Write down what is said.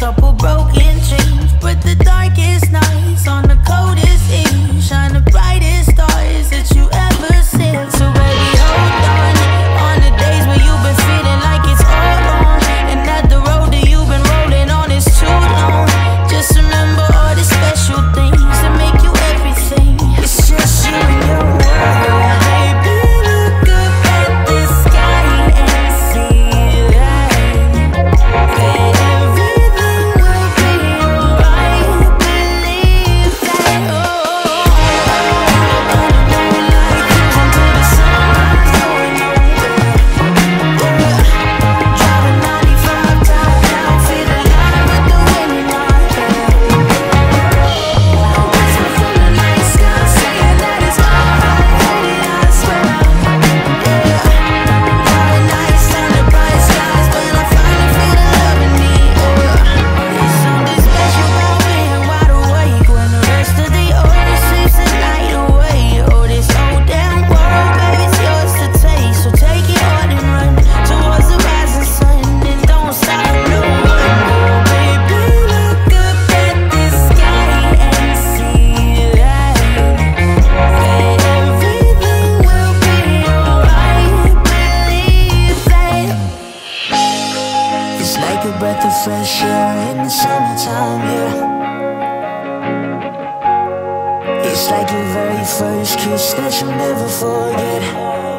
couple broken dreams, but the darkest night. the fresh air in the summertime, yeah. It's like your very first kiss that you'll never forget.